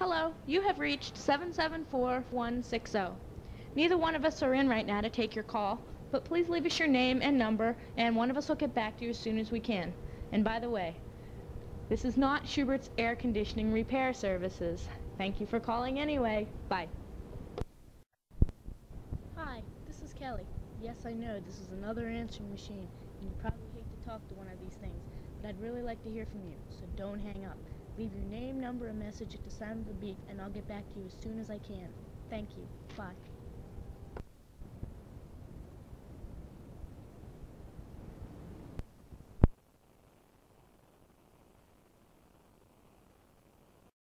Hello, you have reached 774-160. Neither one of us are in right now to take your call, but please leave us your name and number, and one of us will get back to you as soon as we can. And by the way, this is not Schubert's Air Conditioning Repair Services. Thank you for calling anyway. Bye. Hi, this is Kelly. Yes, I know this is another answering machine, and you probably hate to talk to one of these things, but I'd really like to hear from you, so don't hang up. Leave your name, number, and message at the sound of the beep, and I'll get back to you as soon as I can. Thank you. Bye.